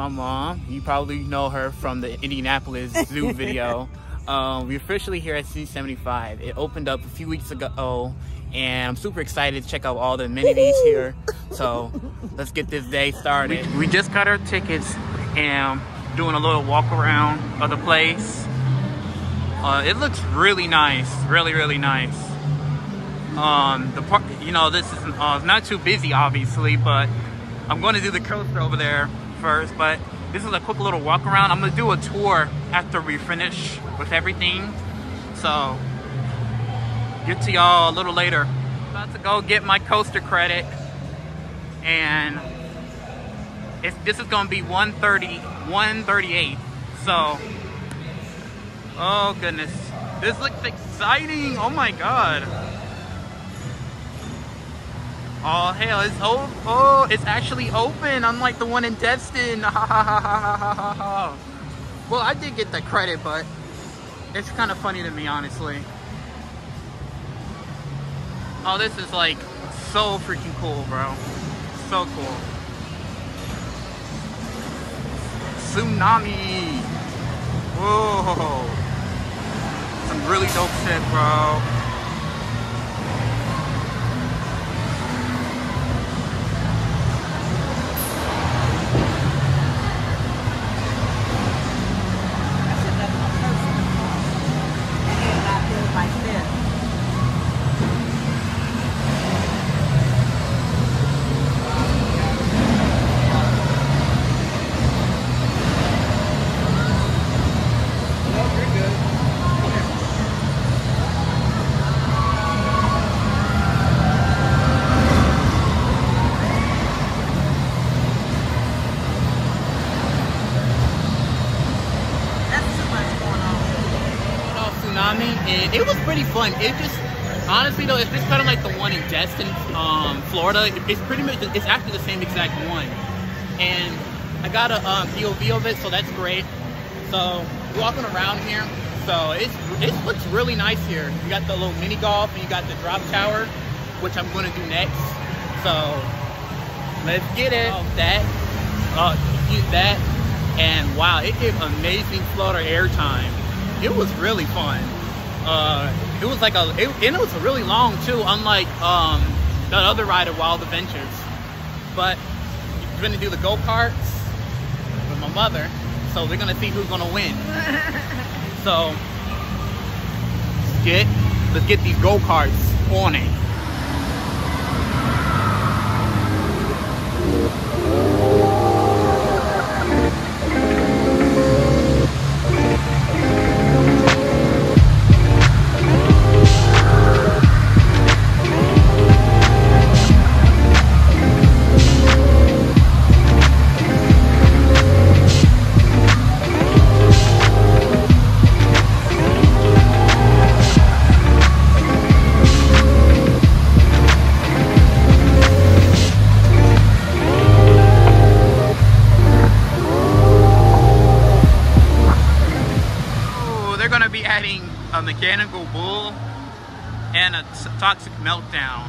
my mom. You probably know her from the Indianapolis Zoo video. Um, we're officially here at Scene 75. It opened up a few weeks ago, and I'm super excited to check out all the amenities here. So let's get this day started. We, we just got our tickets and doing a little walk around of the place. Uh, it looks really nice, really, really nice. Um, the park, you know, this is uh, not too busy, obviously, but I'm going to do the coaster over there first. But this is a quick little walk around. I'm to do a tour after we finish with everything. So, get to y'all a little later. About to go get my coaster credit, and this is to be 130, 138. So, oh goodness, this looks exciting. Oh my god. Oh hell, it's oh oh, it's actually open, unlike the one in Destin. well, I did get the credit, but it's kind of funny to me, honestly. Oh, this is like so freaking cool, bro. So cool. Tsunami. Whoa. Some really dope shit, bro. And it was pretty fun. It just honestly though, it's just kind of like the one in Destin, um, Florida. It's pretty much it's actually the same exact one, and I got a um, POV of it, so that's great. So walking around here, so it's it looks really nice here. You got the little mini golf, and you got the drop tower, which I'm going to do next. So let's get it. Oh, that, uh, that, and wow, it gave amazing flutter airtime. It was really fun uh, it was like a, it, and it was really long too, unlike um, the other ride of Wild Adventures. But we're gonna do the go karts with my mother, so we're gonna see who's gonna win. so get let's get these go karts on it. Toxic meltdown.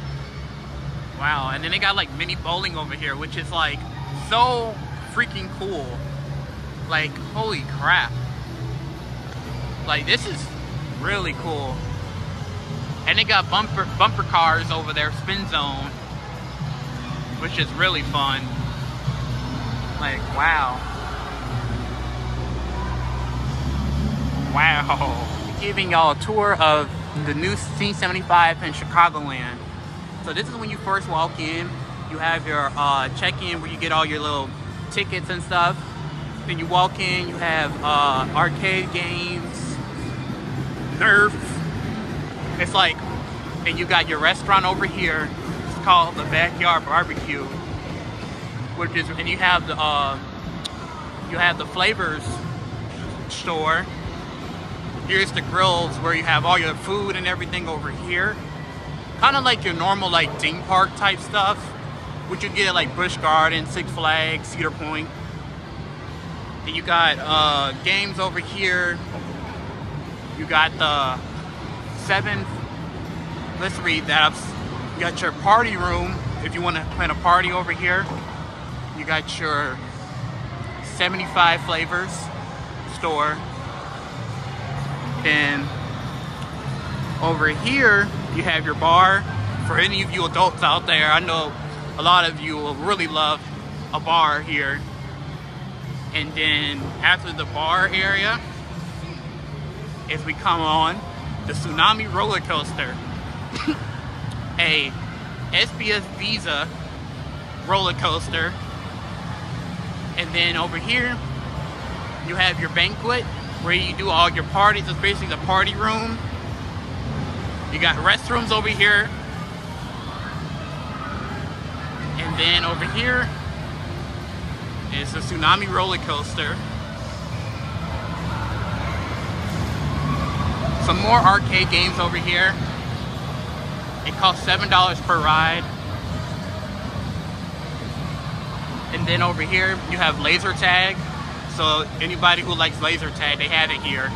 Wow, and then they got like mini bowling over here, which is like so freaking cool. Like, holy crap. Like, this is really cool. And they got bumper bumper cars over there, spin zone, which is really fun. Like, wow. Wow giving y'all a tour of the new Scene 75 in Chicagoland. So this is when you first walk in. You have your uh, check-in where you get all your little tickets and stuff. Then you walk in, you have uh, arcade games, Nerf. It's like, and you got your restaurant over here. It's called the Backyard Barbecue, which is, and you have the, uh, you have the flavors store Here's the grills where you have all your food and everything over here. Kind of like your normal like theme park type stuff, which you get at like Busch Garden, Six Flags, Cedar Point. And you got uh, games over here. You got the seven, let's read that. You got your party room if you want to plan a party over here. You got your 75 Flavors store. Then over here, you have your bar. For any of you adults out there, I know a lot of you will really love a bar here. And then after the bar area, as we come on, the Tsunami roller coaster. a SBF Visa roller coaster. And then over here, you have your banquet where you do all your parties. It's basically the party room. You got restrooms over here. And then over here is the Tsunami roller coaster. Some more arcade games over here. It costs $7 per ride. And then over here, you have laser tag. So anybody who likes laser tag, they have it here.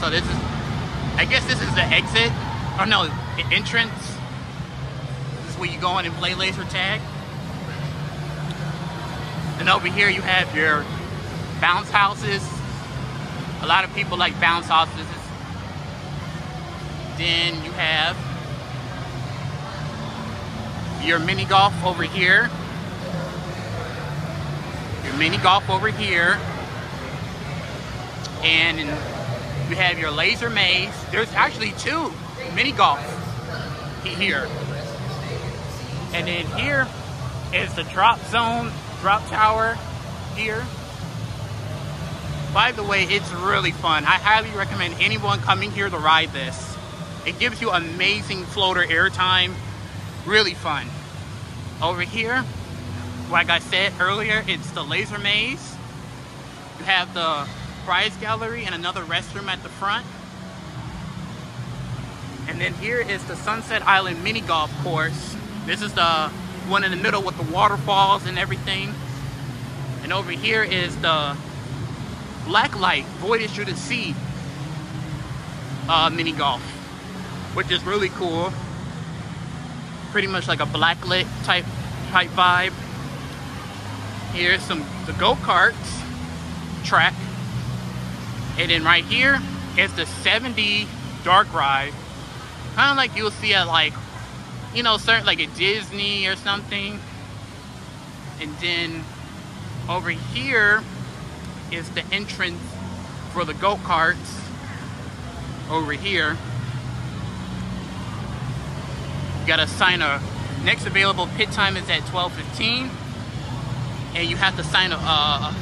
So this is, I guess this is the exit. Oh no, the entrance. This is where you go in and play laser tag. And over here you have your bounce houses. A lot of people like bounce houses. Then you have your mini golf over here. Your mini golf over here. And you have your laser maze. There's actually two mini golf here. And then here is the drop zone, drop tower here. By the way, it's really fun. I highly recommend anyone coming here to ride this. It gives you amazing floater airtime. Really fun. Over here, like I said earlier, it's the laser maze. You have the prize gallery and another restroom at the front. And then here is the Sunset Island mini golf course. This is the one in the middle with the waterfalls and everything. And over here is the Blacklight Voyage Through the Sea uh, mini golf which is really cool. Pretty much like a blacklit type type vibe. Here's some the go-karts track. And then right here is the 7D dark ride. Kind of like you'll see at like, you know, certain like a Disney or something. And then over here is the entrance for the go-karts over here gotta sign a next available pit time is at 12:15, and you have to sign a,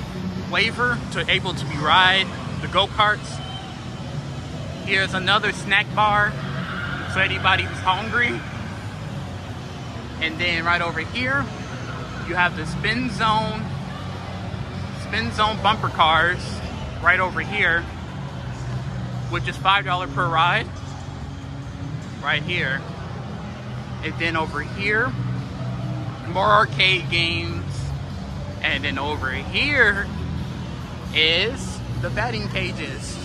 waiver to able to be ride the go-karts. Here's another snack bar for anybody who's hungry. And then right over here, you have the spin zone, spin zone bumper cars right over here, which is $5 per ride, right here. And then over here, more arcade games. And then over here is the batting cages.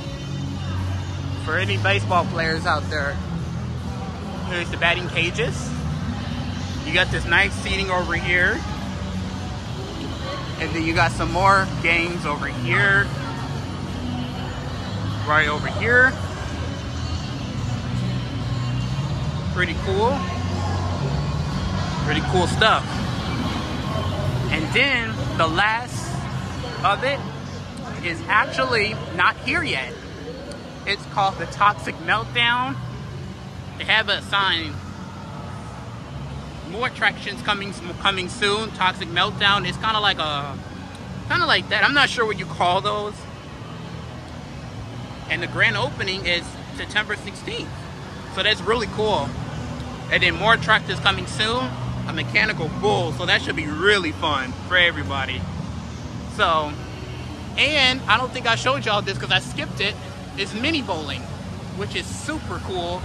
For any baseball players out there, here's the batting cages. You got this nice seating over here. And then you got some more games over here. Right over here. Pretty cool. Pretty cool stuff. And then the last of it is actually not here yet. It's called the Toxic Meltdown. They have a sign. More attractions coming coming soon. Toxic Meltdown It's kind of like a kind of like that. I'm not sure what you call those. And the grand opening is September 16th. So that's really cool. And then more attractions coming soon a mechanical bull, so that should be really fun for everybody. So, and I don't think I showed y'all this because I skipped it. It's mini bowling, which is super cool.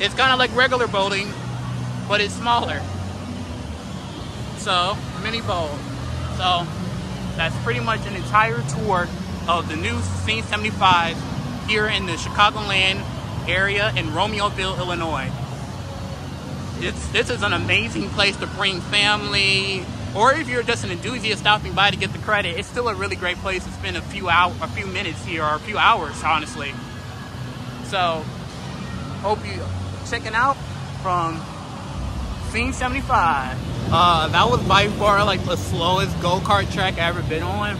It's kind of like regular bowling, but it's smaller. So, mini bowl. So, that's pretty much an entire tour of the new Scene 75 here in the Chicagoland area in Romeoville, Illinois it's this is an amazing place to bring family or if you're just an enthusiast stopping by to get the credit, it's still a really great place to spend a few out a few minutes here or a few hours, honestly. So, hope you checking out from Scene 75. Uh, that was by far like the slowest go-kart track I ever been on.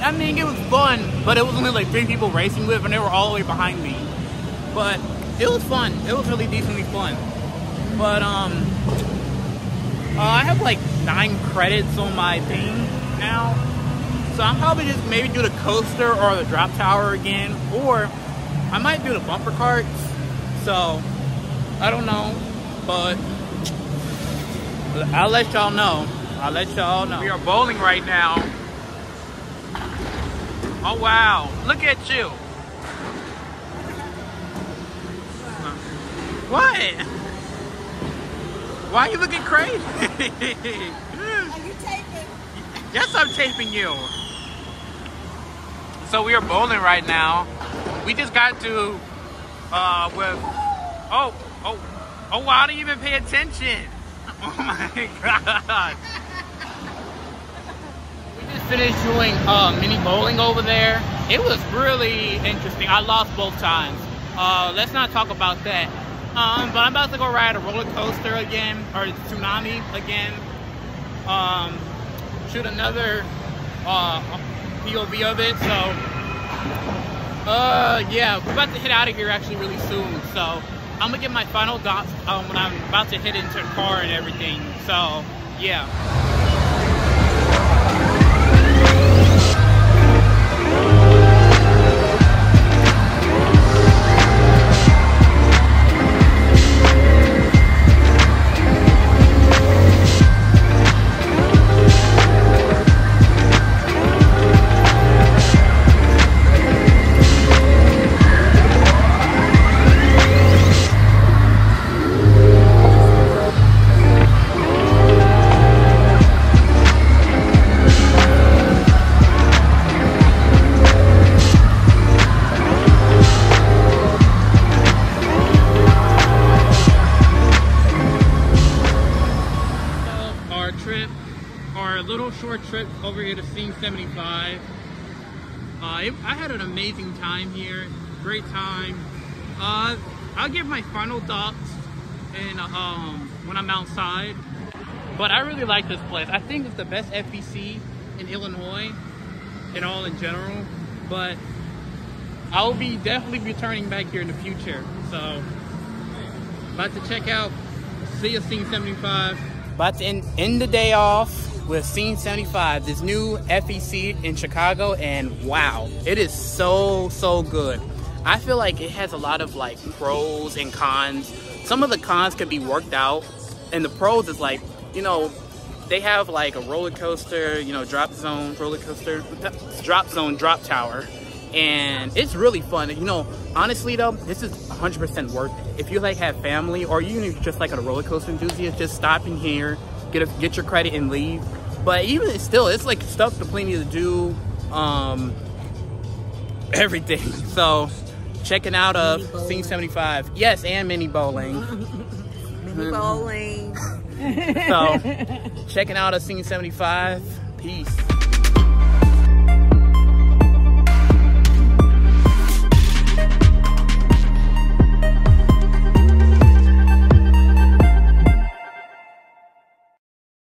I mean, it was fun, but it was only like three people racing with, and they were all the way behind me. But it was fun. It was really decently fun. But um, uh, I have like nine credits on my thing now, so I'm probably just maybe do the coaster or the drop tower again, or I might do the bumper carts. So I don't know, but I'll let y'all know. I'll let y'all know. We are bowling right now. Oh wow, look at you. What? Why are you looking crazy? Are you taping? Yes, I'm taping you. So we are bowling right now. We just got to, uh, with, oh, oh, oh, wow, I didn't even pay attention. Oh my God. we just finished doing uh, mini bowling over there. It was really interesting. I lost both times. Uh, let's not talk about that. Um, but I'm about to go ride a roller coaster again, or tsunami again. Um, shoot another uh, POV of it. So, uh, yeah, we're about to hit out of here actually really soon. So, I'm gonna get my final dots um, when I'm about to hit into the car and everything. So, yeah. I'll give my final thoughts and um, when I'm outside. But I really like this place. I think it's the best FEC in Illinois and all in general. But I'll be definitely returning back here in the future. So, about to check out See you, Scene 75. About to end, end the day off with Scene 75, this new FEC in Chicago, and wow, it is so, so good. I feel like it has a lot of like pros and cons. Some of the cons can be worked out, and the pros is like, you know, they have like a roller coaster, you know, drop zone, roller coaster, drop zone, drop tower, and it's really fun. You know, honestly though, this is 100% worth it. If you like have family or even just like a roller coaster enthusiast, just stop in here, get a, get your credit and leave. But even still, it's like stuff to plenty to do, um, everything. So checking out of Scene 75. Yes, and mini bowling. Mini bowling. so checking out of Scene 75. Peace.